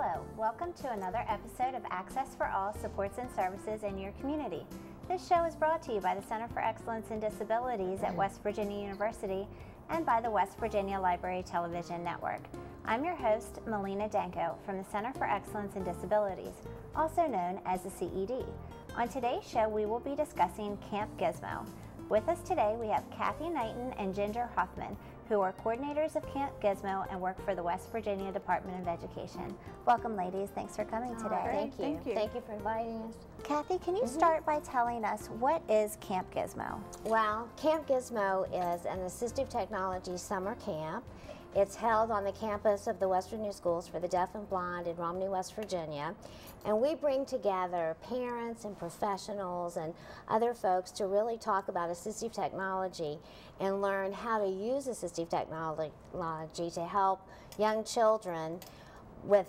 Hello, welcome to another episode of Access for All Supports and Services in Your Community. This show is brought to you by the Center for Excellence in Disabilities at West Virginia University and by the West Virginia Library Television Network. I'm your host, Melina Danko from the Center for Excellence in Disabilities, also known as the CED. On today's show, we will be discussing Camp Gizmo. With us today, we have Kathy Knighton and Ginger Huffman, who are coordinators of Camp Gizmo and work for the West Virginia Department of Education. Welcome, ladies. Thanks for coming today. Thank you. Thank you. Thank you for inviting us. Kathy, can you mm-hmm. start by telling us what is Camp Gizmo? Well, Camp Gizmo is an assistive technology summer camp. It's held on the campus of the Western New Schools for the Deaf and Blind in Romney, West Virginia. And we bring together parents and professionals and other folks to really talk about assistive technology and learn how to use assistive technology to help young children with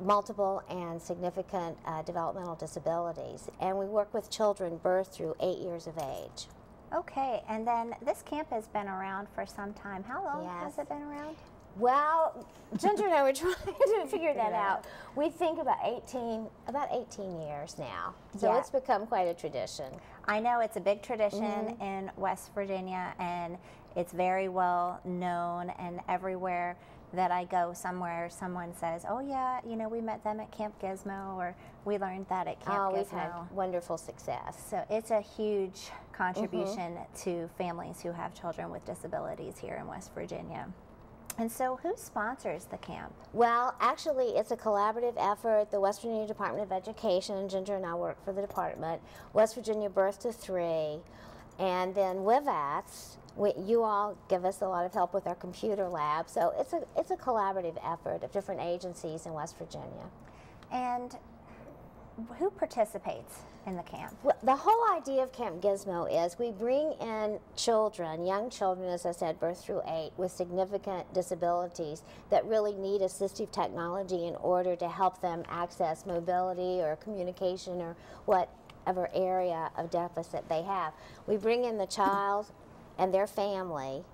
multiple and significant uh, developmental disabilities. And we work with children birth through eight years of age. Okay, and then this camp has been around for some time. How long has it been around? Well, Ginger and I were trying to figure that it out. We think about 18, about 18 years now. So Yeah. it's become quite a tradition. I know it's a big tradition mm-hmm. in West Virginia and it's very well known and everywhere that I go somewhere someone says, "Oh yeah, you know, we met them at Camp Gizmo or we learned that at Camp oh, Gizmo." we've had wonderful success. so it's a huge Mm-hmm. contribution to families who have children with disabilities here in West Virginia. And so who sponsors the camp? Well, actually, it's a collaborative effort. The West Virginia Department of Education, Ginger and I work for the department, West Virginia Birth to Three, and then WVATS. We, you all give us a lot of help with our computer lab. So it's a, it's a collaborative effort of different agencies in West Virginia. And who participates in the camp? Well, the whole idea of Camp Gizmo is we bring in children, young children, as I said, birth through eight, with significant disabilities that really need assistive technology in order to help them access mobility or communication or whatever area of deficit they have. We bring in the child and their family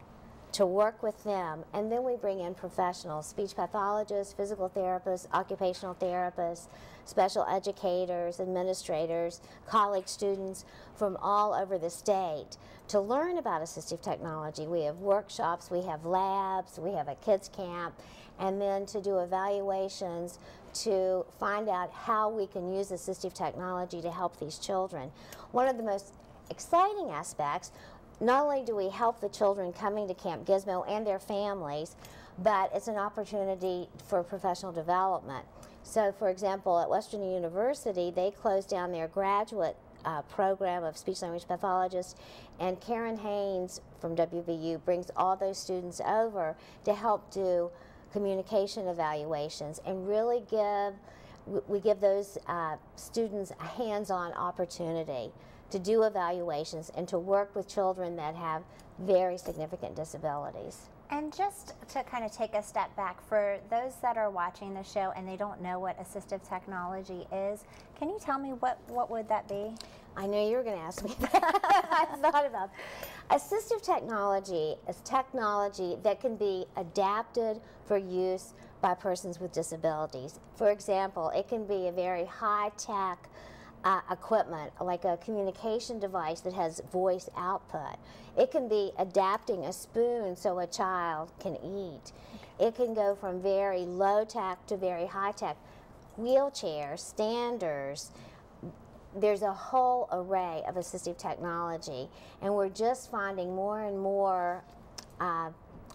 to work with them, and then we bring in professionals speech pathologists, physical therapists, occupational therapists, special educators, administrators, college students from all over the state to learn about assistive technology. We have workshops, we have labs, we have a kids camp, and then to do evaluations to find out how we can use assistive technology to help these children. One of the most exciting aspects not only do we help the children coming to Camp Gizmo and their families, but it's an opportunity for professional development. So, for example, at Western University, they closed down their graduate uh, program of speech language pathologists, and Karen Haynes from WVU brings all those students over to help do communication evaluations and really give we- give those uh, students a hands-on opportunity to do evaluations and to work with children that have very significant disabilities. And just to kind of take a step back, for those that are watching the show and they don't know what assistive technology is, can you tell me what, what would that be? I knew you were going to ask me that. I thought about assistive technology is technology that can be adapted for use by persons with disabilities. For example, it can be a very high tech uh, equipment, like a communication device that has voice output. It can be adapting a spoon so a child can eat. It can go from very low tech to very high tech. Wheelchairs, standers, there's a whole array of assistive technology, and we're just finding more and more uh,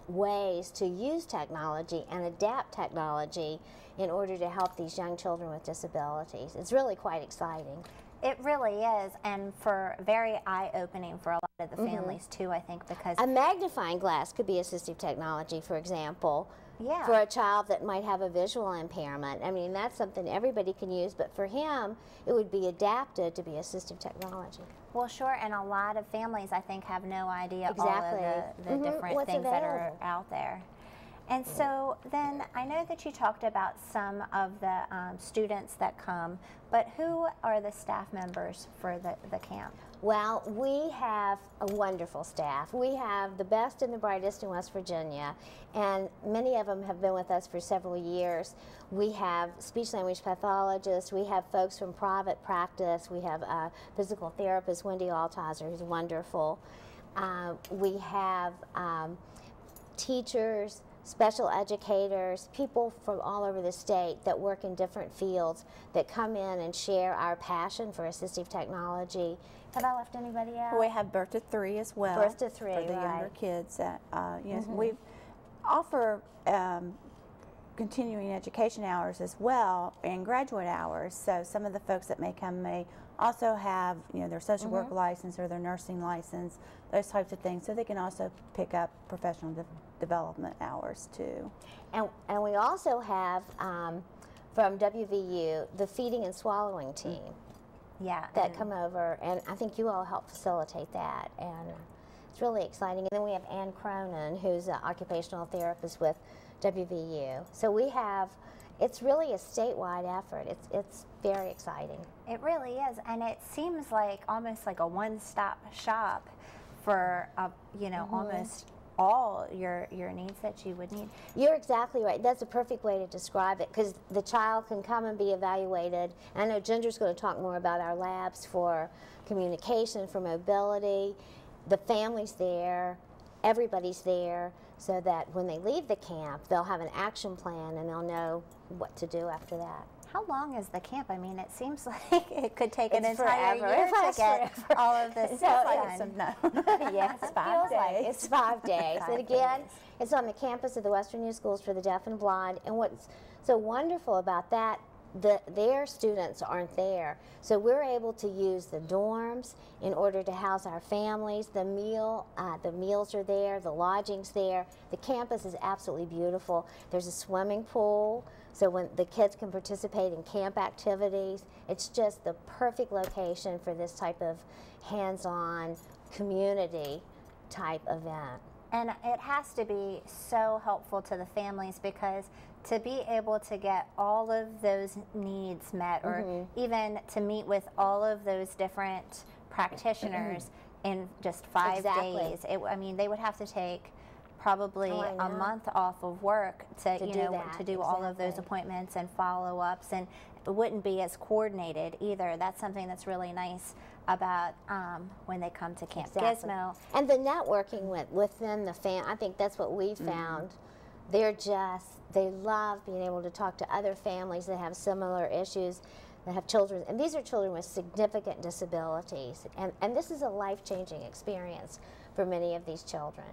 ways to use technology and adapt technology in order to help these young children with disabilities. It's really quite exciting. It really is, and for very eye opening for a lot of the mm-hmm. families too, I think, because A magnifying glass could be assistive technology, for example, Yeah. for a child that might have a visual impairment. I mean, that's something everybody can use, but for him, it would be adapted to be assistive technology. well, sure, and a lot of families, I think, have no idea Exactly. all of the, the Mhm, different what's things that are out there. And so then I know that you talked about some of the um, students that come, but who are the staff members for the, the camp? Well, we have a wonderful staff. We have the best and the brightest in West Virginia, and many of them have been with us for several years. We have speech language pathologists, we have folks from private practice, we have a physical therapist, Wendy Altizer, who's wonderful. Uh, we have um, teachers, special educators, people from all over the state that work in different fields that come in and share our passion for assistive technology. Have I left anybody out? We have birth to three as well. Birth to three, for the younger kids. That uh, yes, we offer um, continuing education hours as well and graduate hours. So some of the folks that may come may also have you know their social work license or their nursing license, those types of things. So they can also pick up professional development hours too. And, and we also have um, from WVU the feeding and swallowing team Yeah. that come over, and I think you all help facilitate that, and it's really exciting. And then we have Ann Cronin, who's an occupational therapist with WVU. So we have, it's really a statewide effort. It's it's very exciting. It really is, and it seems like almost like a one-stop shop for uh, you know almost all your your needs that you would need. You're exactly right. That's a perfect way to describe it because the child can come and be evaluated. I know Ginger's going to talk more about our labs for communication, for mobility. The family's there, everybody's there, so that when they leave the camp, they'll have an action plan and they'll know what to do after that. How long is the camp? I mean, it seems like it could take an entire forever. year to get forever. all of this it's done. no. yes, It's it five feels like days. it's five days. Five and again, days. it's on the campus of the Western New Schools for the Deaf and Blind. And what's so wonderful about that, the, their students aren't there. So we're able to use the dorms in order to house our families. The meal, uh, the meals are there. The lodging's there. The campus is absolutely beautiful. There's a swimming pool. So when the kids can participate in camp activities, it's just the perfect location for this type of hands-on community type event. And it has to be so helpful to the families because to be able to get all of those needs met, or Mm-hmm. even to meet with all of those different practitioners in just five Exactly. days, it, I mean, they would have to take probably Oh, a month off of work to, To you do know that, to do all of those appointments and follow ups and it wouldn't be as coordinated either that's something that's really nice about um, when they come to camp Exactly. gizmo And the networking with, within the fam, I think that's what we found. They're just, they love being able to talk to other families that have similar issues, that have children. And these are children with significant disabilities. And, and this is a life changing experience for many of these children.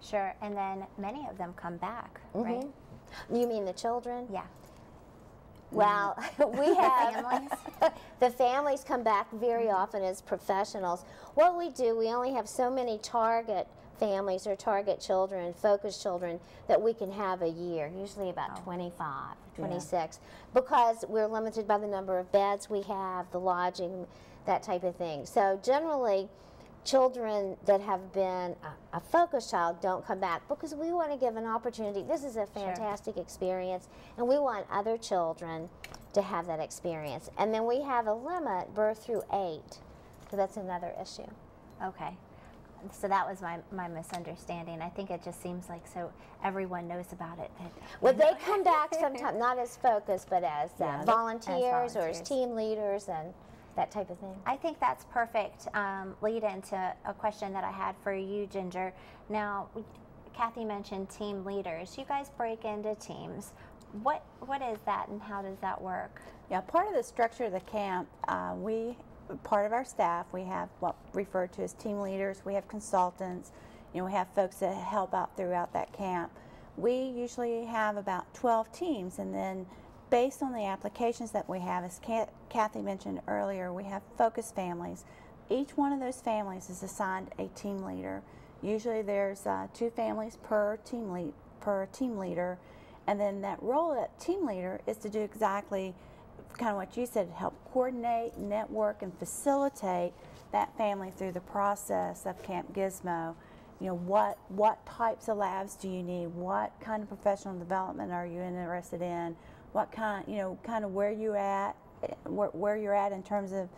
Sure, and then many of them come back, right? Mm-hmm. You mean the children? Yeah. Well, mm. we have families? the families come back very often as professionals. What we do, we only have so many target families or target children, focus children that we can have a year, usually about 25, 26, because we're limited by the number of beds we have, the lodging, that type of thing. So generally, children that have been a, a focus child don't come back because we want to give an opportunity. This is a fantastic experience, and we want other children to have that experience. And then we have a limit, birth through eight, so that's another issue. Okay. So that was my, my misunderstanding. I think it just seems like so everyone knows about it. That, Well, they come back sometimes not as focused, but as uh, Yeah, as volunteers or as team leaders and that type of thing. I think that's perfect um, lead into a question that I had for you, Ginger. Now, Kathy mentioned team leaders. You guys break into teams. What what is that, and how does that work? Yeah, part of the structure of the camp, uh, we, part of our staff, we have what referred to as team leaders, we have consultants, you know, we have folks that help out throughout that camp. We usually have about 12 teams, and then based on the applications that we have, as Kathy mentioned earlier, we have focus families. Each one of those families is assigned a team leader. Usually there's uh, two families per team lead per team leader, and then that role that team leader is to do exactly kind of what you said, help coordinate, network, and facilitate that family through the process of Camp Gizmo. you know, what what types of labs do you need? What kind of professional development are you interested in? What kind, you know, kind of where you at, where, where you're at in terms of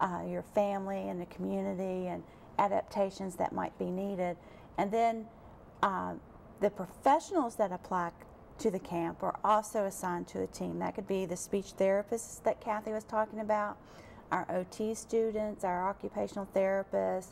uh, your family and the community and adaptations that might be needed, and then uh, the professionals that apply to the camp are also assigned to a team. That could be the speech therapists that Kathy was talking about, our OT students, our occupational therapists,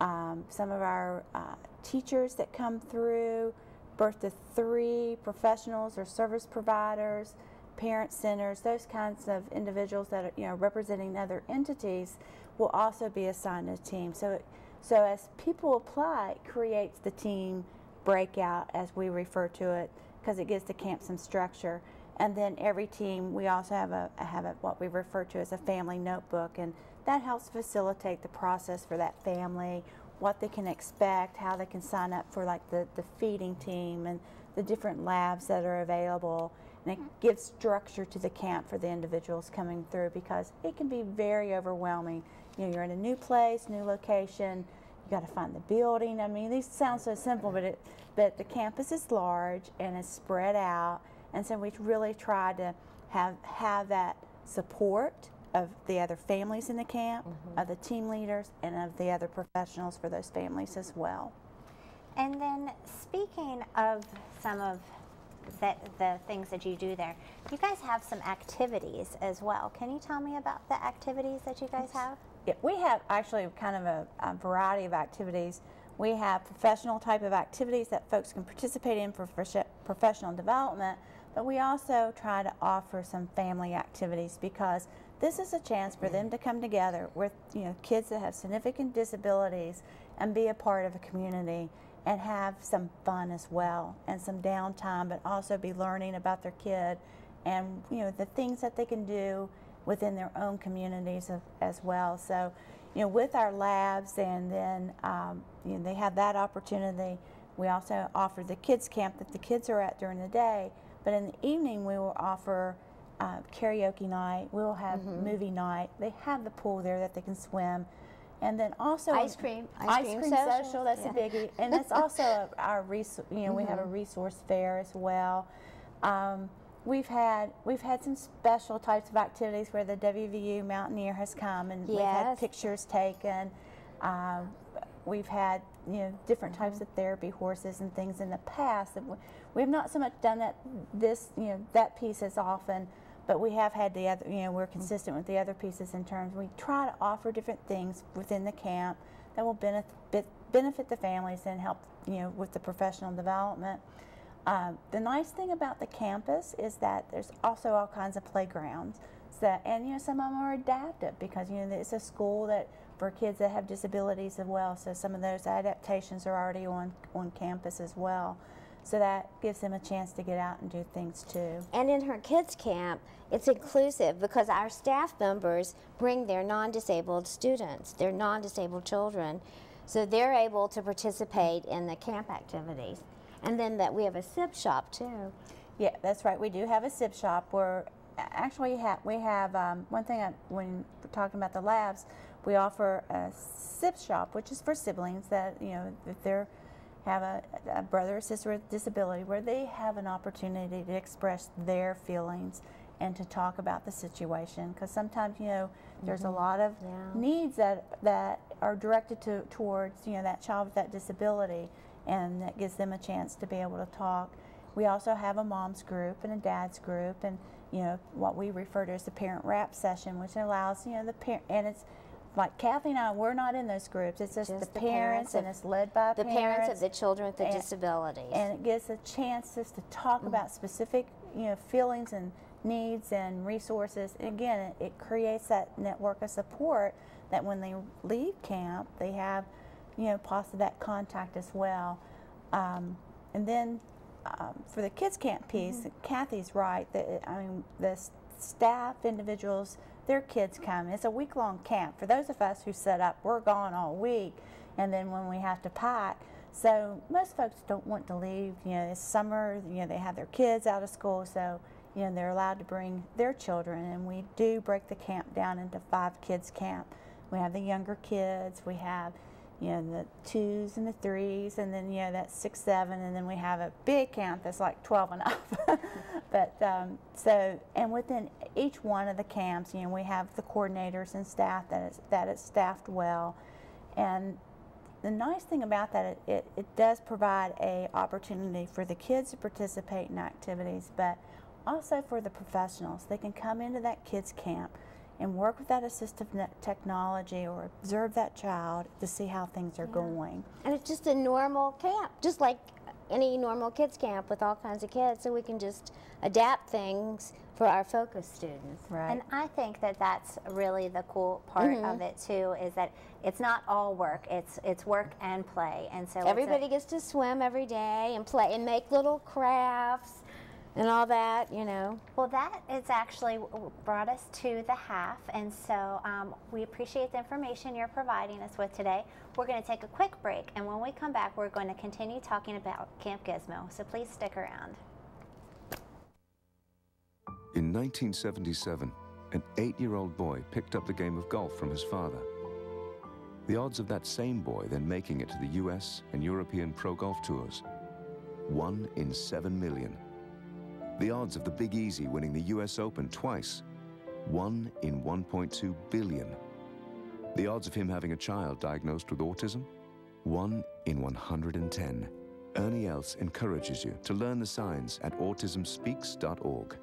um, some of our uh, teachers that come through, birth to three professionals or service providers, parent centers, those kinds of individuals that are you know representing other entities will also be assigned a team. So, so as people apply, it creates the team breakout as we refer to it because it gives the camp some structure. And then every team, we also have a have a, what we refer to as a family notebook, and that helps facilitate the process for that family, what they can expect, how they can sign up for like the, the feeding team and the different labs that are available. And it mm-hmm. gives structure to the camp for the individuals coming through because it can be very overwhelming. You know, you're in a new place, new location, you got to find the building. I mean, these sound so simple, but it, but the campus is large and it's spread out, and so we really try to have have that support of the other families in the camp, Mm-hmm. of the team leaders, and of the other professionals for those families as well. And then speaking of some of the, the things that you do there, you guys have some activities as well. Can you tell me about the activities that you guys have? Yeah, we have actually kind of a, a variety of activities. We have professional type of activities that folks can participate in for professional development, but we also try to offer some family activities because this is a chance for them to come together with you know kids that have significant disabilities and be a part of a community and have some fun as well and some downtime, but also be learning about their kid and you know the things that they can do within their own communities of, as well. So, you know, with our labs, and then um, you know they have that opportunity. We also offer the kids camp that the kids are at during the day, but in the evening we will offer uh, karaoke night. We will have movie night. They have the pool there that they can swim. And then also Ice cream, ice ice cream cream social, social. That's yeah. a biggie, and it's also a, our resource. You know, we have a resource fair as well. Um, we've had we've had some special types of activities where the WVU Mountaineer has come and we've had pictures taken. Um, we've had you know different types of therapy horses and things in the past. We, we have not so much done that this you know that piece as often, but we have had the other. You know, we're consistent with the other pieces in terms. We try to offer different things within the camp that will benefit benefit the families and help you know with the professional development. Um, the nice thing about the campus is that there's also all kinds of playgrounds. So and you know some of them are adaptive because you know it's a school that for kids that have disabilities as well. So some of those adaptations are already on on campus as well. So that gives them a chance to get out and do things too. And in her kids camp, it's inclusive because our staff members bring their non-disabled students, their non-disabled children, so they're able to participate in the camp activities. And then that we have a Sibshop too. Yeah, that's right. We do have a sip shop where actually we have, we have um, one thing I, when we're talking about the labs, we offer a Sibshop, which is for siblings that, you know, if they're have a, a brother or sister with disability where they have an opportunity to express their feelings and to talk about the situation because sometimes you know there's a lot of Yeah. needs that that are directed to towards you know that child with that disability and that gives them a chance to be able to talk we also have a mom's group and a dad's group and you know what we refer to as the parent rap session which allows you know the parent and it's like Kathy and I, we're not in those groups. It's just, Just the, the parents, parents and it's led by The parents of the children with the and- disabilities. and it gives a chance just to talk about mm-hmm. specific you know feelings and needs and resources and again it, it creates that network of support that when they leave camp they have you know possibly that contact as well um, and then um, for the kids camp piece kathy's right that i mean the staff individuals their kids come it's a week long camp for those of us who set up we're gone all week and then when we have to pack so most folks don't want to leave. You know, it's summer. You know, they have their kids out of school, so you know they're allowed to bring their children. And we do break the camp down into five kids camp. We have the younger kids. We have, you know, the twos and the threes, and then, you know, that's six, seven, and then we have a big camp that's like 12 and up. but um, so, and within each one of the camps, you know, we have the coordinators and staff that is, that is staffed well. And the nice thing about that, it, it, it does provide a opportunity for the kids to participate in activities, but also for the professionals. They can come into that kids camp and work with that assistive technology or observe that child to see how things are yeah. going. And it's just a normal camp, just like any normal kids camp with all kinds of kids, so we can just adapt things for our focus students. Right. And I think that that's really the cool part mm -hmm. of it too is that it's not all work. It's it's work and play. And so everybody gets to swim every day and play and make little crafts and all that, you know. Well, that is actually brought us to the half, and so um, we appreciate the information you're providing us with today. We're going to take a quick break, and when we come back, we're going to continue talking about Camp Gizmo, so please stick around. In 1977, an eight-year-old boy picked up the game of golf from his father. The odds of that same boy then making it to the US and European Pro Golf Tours, one in seven million. The odds of the Big Easy winning the US Open twice, 1 in 1.2 billion. The odds of him having a child diagnosed with autism, 1 in 110. Ernie Els encourages you to learn the signs at autismspeaks.org.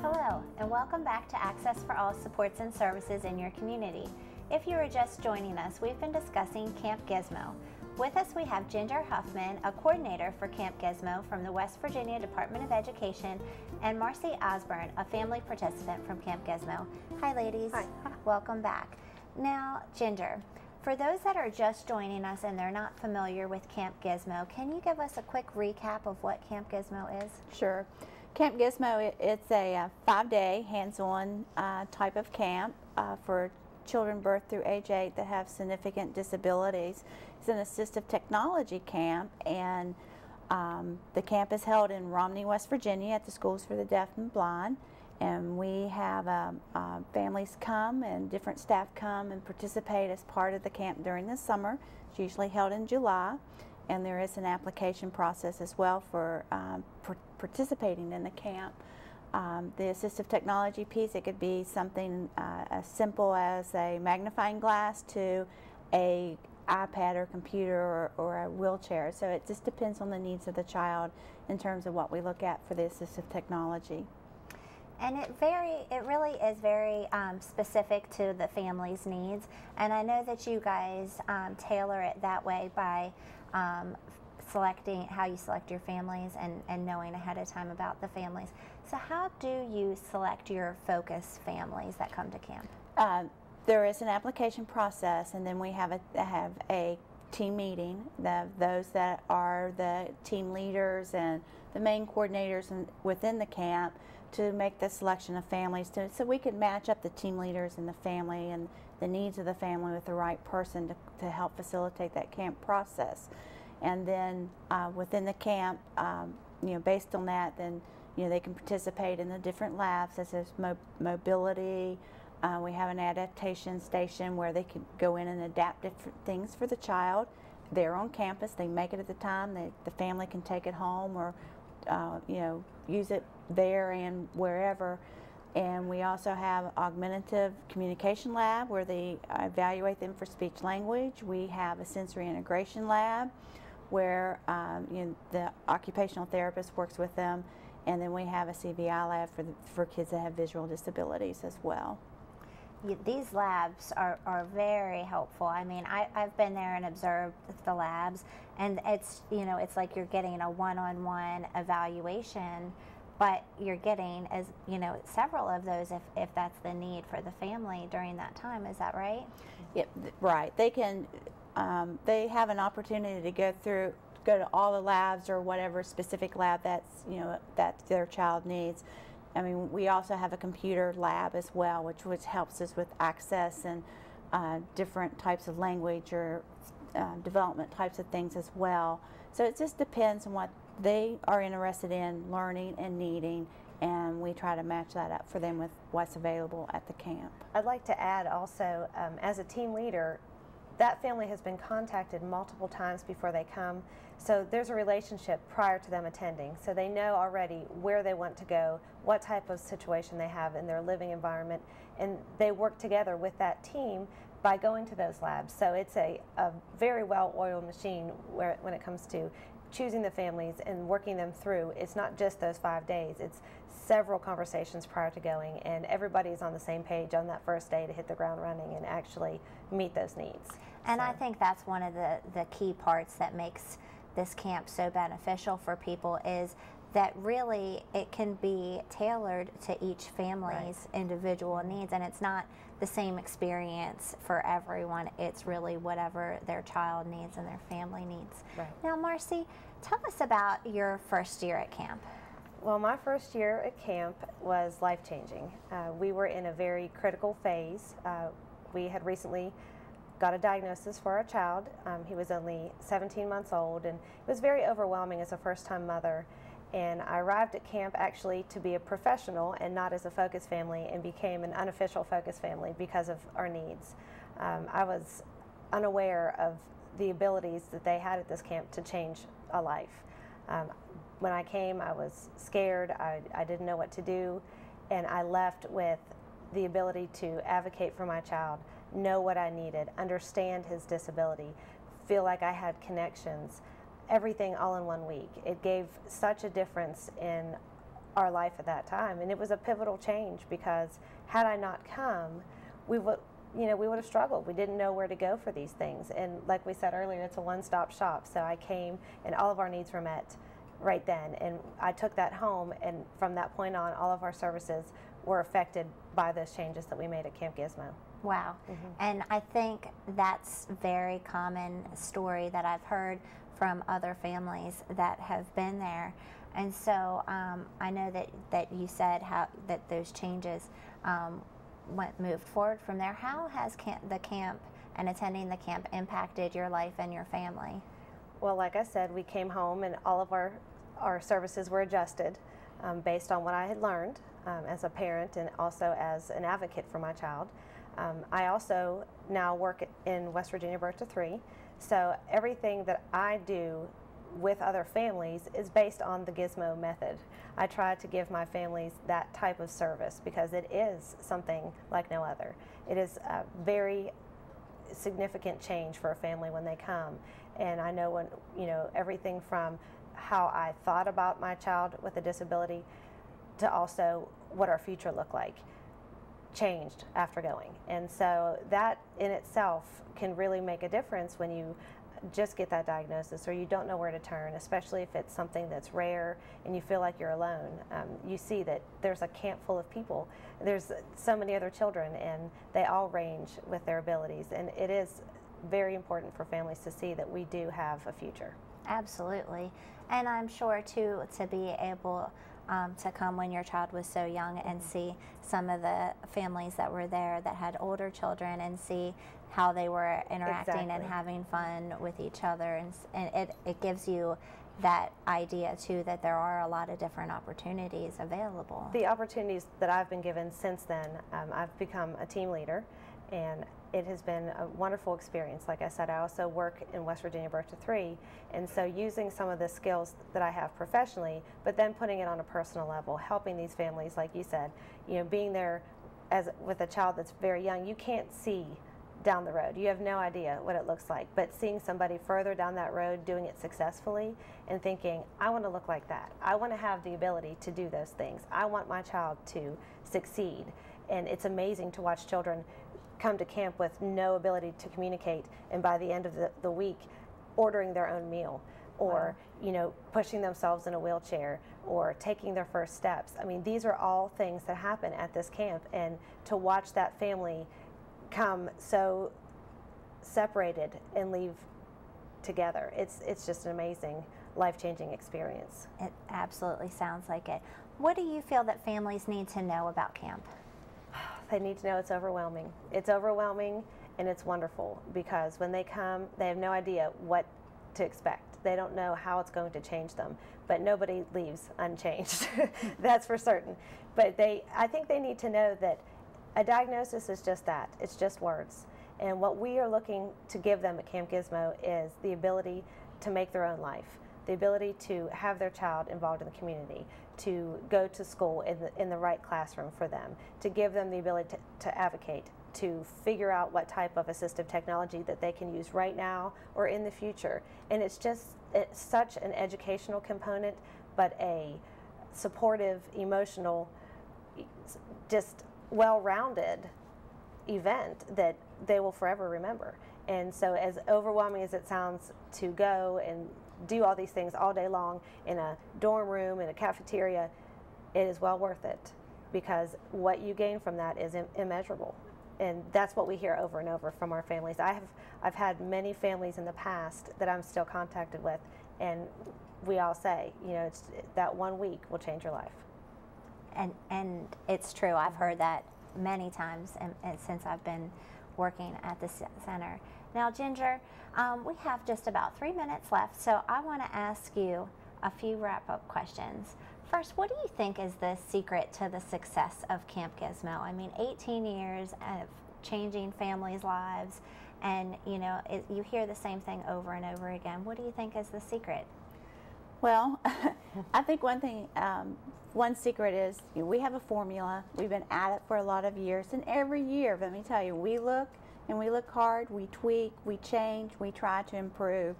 Hello, and welcome back to Access for All supports and services in your community. If you are just joining us, we've been discussing Camp Gizmo. With us, we have Ginger Huffman, a coordinator for Camp Gizmo from the West Virginia Department of Education, and Marcy Osborne, a family participant from Camp Gizmo. Hi, ladies. Hi. Welcome back. Now, Ginger, for those that are just joining us and they're not familiar with Camp Gizmo, can you give us a quick recap of what Camp Gizmo is? Sure. Camp Gizmo, it's a uh, five-day hands-on uh, type of camp uh, for children birth through age 8 that have significant disabilities. It's an assistive technology camp and um, the camp is held in Romney, West Virginia at the Schools for the Deaf and Blind and we have um, uh, families come and different staff come and participate as part of the camp during the summer. It's usually held in July and there is an application process as well for um, participating in the camp. Um, the assistive technology piece, it could be something uh, as simple as a magnifying glass to a iPad or computer or, or, a wheelchair. So it just depends on the needs of the child in terms of what we look at for the assistive technology. And it very, it really is very um, specific to the family's needs. And I know that you guys um, tailor it that way by um, selecting how you select your families and, and knowing ahead of time about the families. So how do you select your focus families that come to camp? Uh, there is an application process and then we have a, have a team meeting. The, those that are the team leaders and the main coordinators in, within the camp to make the selection of families to, so we can match up the team leaders and the family and the needs of the family with the right person to, to help facilitate that camp process. And then uh, within the camp, um, you know, based on that, then you know they can participate in the different labs such as mo mobility. Uh, we have an adaptation station where they can go in and adapt different things for the child. They're on campus. They make it at the time. They, the family can take it home or uh, you know use it there and wherever. And we also have augmentative communication lab where they evaluate them for speech language. We have a sensory integration lab where um, you know, the occupational therapist works with them, and then we have a CVI lab for, the, for kids that have visual disabilities as well. These labs are, are very helpful. I mean, I, I've been there and observed the labs, and it's, you know, it's like you're getting a one-on-one evaluation but you're getting as you know several of those if, if that's the need for the family during that time is that right yep right they can um, they have an opportunity to go through, go to all the labs or whatever specific lab that's you know that their child needs. I mean, we also have a computer lab as well, which which helps us with access and uh, different types of language or uh, development types of things as well. So it just depends on what they are interested in learning and needing, and we try to match that up for them with what's available at the camp. I'd like to add also, um, as a team leader, that family has been contacted multiple times before they come. So there's a relationship prior to them attending. So they know already where they want to go, what type of situation they have in their living environment, and they work together with that team by going to those labs. So it's a, a very well oiled machine where, when it comes to choosing the families and working them through. It's not just those five days, it's several conversations prior to going, and everybody's on the same page on that first day to hit the ground running and actually meet those needs. And So- I think that's one of the, the key parts that makes this camp so beneficial for people is that really it can be tailored to each family's individual needs and it's not the same experience for everyone. It's really whatever their child needs and their family needs. Right. Now, Marcy, tell us about your first year at camp. Well, my first year at camp was life changing. Uh, we were in a very critical phase. Uh, we had recently got a diagnosis for our child. Um, he was only 17 months old, and it was very overwhelming as a first time mother. And I arrived at camp actually to be a professional and not as a focus family, and became an unofficial focus family because of our needs. Um, I was unaware of the abilities that they had at this camp to change a life. Um, when I came, I was scared, I, I didn't know what to do, and I left with the ability to advocate for my child, know what I needed, understand his disability, feel like I had connections, everything all in one week. It gave such a difference in our life at that time, and it was a pivotal change because had I not come, we would, you know, we would have struggled. We didn't know where to go for these things, and like we said earlier, it's a one-stop shop. So I came, and all of our needs were met right then, and I took that home, and from that point on, all of our services were affected by those changes that we made at Camp Gizmo. Wow. And I think that's very common story that I've heard from other families that have been there. And so um, I know that, that you said how that those changes um, went moved forward from there. How has camp, the camp and attending the camp impacted your life and your family? Well, like I said, we came home and all of our, our services were adjusted um, based on what I had learned um, as a parent and also as an advocate for my child. Um, I also now work in West Virginia Birth to Three, so everything that I do with other families is based on the Gizmo method. I try to give my families that type of service because it is something like no other. It is a very significant change for a family when they come. And I know when, you know, everything from how I thought about my child with a disability to also what our future looked like changed after going. And so that in itself can really make a difference when you just get that diagnosis or you don't know where to turn, especially if it's something that's rare and you feel like you're alone. Um, you see that there's a camp full of people. There's so many other children and they all range with their abilities. And it is very important for families to see that we do have a future. Absolutely. And I'm sure too to be able um, to come when your child was so young and see some of the families that were there that had older children and see how they were interacting and having fun with each other. And, and it, it gives you that idea too that there are a lot of different opportunities available. The opportunities that I've been given since then, um, I've become a team leader, and it has been a wonderful experience. Like I said, I also work in West Virginia Birth to Three, and so using some of the skills that I have professionally, but then putting it on a personal level, helping these families, like you said, you know, being there as with a child that's very young, you can't see down the road. You have no idea what it looks like. But seeing somebody further down that road doing it successfully and thinking, I want to look like that. I want to have the ability to do those things. I want my child to succeed. And it's amazing to watch children come to camp with no ability to communicate and by the end of the, the week ordering their own meal or you know pushing themselves in a wheelchair or taking their first steps i mean these are all things that happen at this camp and to watch that family come so separated and leave together. It's it's just an amazing, life-changing experience. It absolutely sounds like it. What do you feel that families need to know about camp? They need to know it's overwhelming. It's overwhelming and it's wonderful because when they come, they have no idea what to expect. They don't know how it's going to change them. But nobody leaves unchanged. That's for certain. But they, I think they need to know that a diagnosis is just that. It's just words. And what we are looking to give them at Camp Gizmo is the ability to make their own life, the ability to have their child involved in the community, to go to school in the, in the right classroom for them, to give them the ability to, to advocate, to figure out what type of assistive technology that they can use right now or in the future. And it's just it's such an educational component, but a supportive, emotional, just well rounded event that they will forever remember. And so, as overwhelming as it sounds to go and do all these things all day long in a dorm room, in a cafeteria, it is well worth it because what you gain from that is Im- immeasurable. And that's what we hear over and over from our families. I have I've had many families in the past that I'm still contacted with, and we all say, you know, it's, that one week will change your life. And and it's true. I've heard that many times and, and since I've been working at the center. Now, Ginger, um, we have just about three minutes left, so I want to ask you a few wrap up questions. First, what do you think is the secret to the success of Camp Gizmo? I mean, 18 years of changing families' lives, and you know, it, you hear the same thing over and over again. What do you think is the secret? Well, I think one thing, um, one secret is you know, we have a formula. We've been at it for a lot of years, and every year, let me tell you, we look and we look hard, we tweak, we change, we try to improve.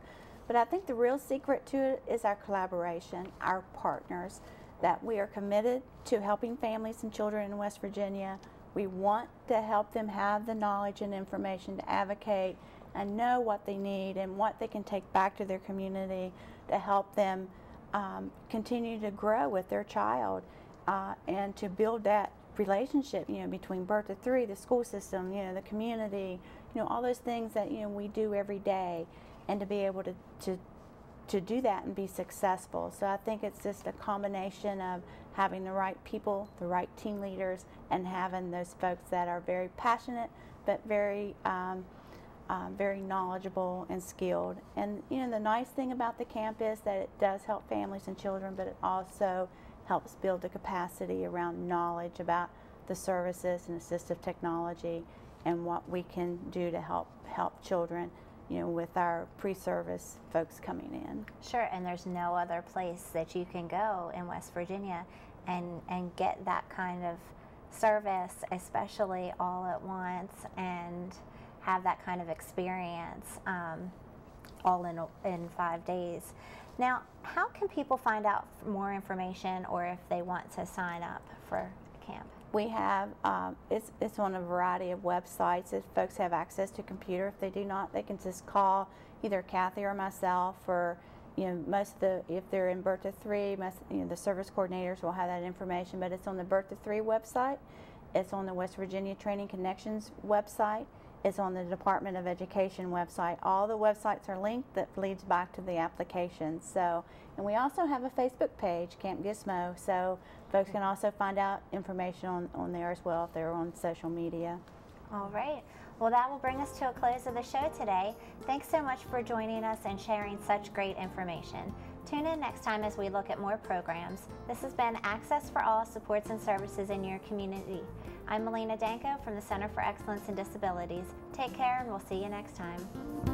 But I think the real secret to it is our collaboration, our partners, that we are committed to helping families and children in West Virginia. We want to help them have the knowledge and information to advocate and know what they need and what they can take back to their community to help them um, continue to grow with their child uh, and to build that relationship, you know, between birth to three, the school system, you know, the community, you know, all those things that, you know, we do every day and to be able to, to, to do that and be successful. So I think it's just a combination of having the right people, the right team leaders, and having those folks that are very passionate but very um, um, very knowledgeable and skilled. And you know, the nice thing about the camp is that it does help families and children, but it also helps build the capacity around knowledge about the services and assistive technology and what we can do to help help children you know with our pre-service folks coming in sure and there's no other place that you can go in west virginia and and get that kind of service especially all at once and have that kind of experience um, all in, in five days. Now, how can people find out more information or if they want to sign up for camp? We have, um, it's, it's on a variety of websites. If folks have access to computer, if they do not, they can just call either Kathy or myself or you know, most of the, if they're in birth to three, most, you know, the service coordinators will have that information, but it's on the birth to three website. It's on the West Virginia Training Connections website is on the Department of Education website. All the websites are linked that leads back to the application. So, and we also have a Facebook page, Camp Gizmo, so folks can also find out information on, on there as well if they're on social media. All right. Well, that will bring us to a close of the show today. Thanks so much for joining us and sharing such great information. Tune in next time as we look at more programs. This has been Access for All Supports and Services in Your Community. I'm Melina Danko from the Center for Excellence in Disabilities. Take care and we'll see you next time.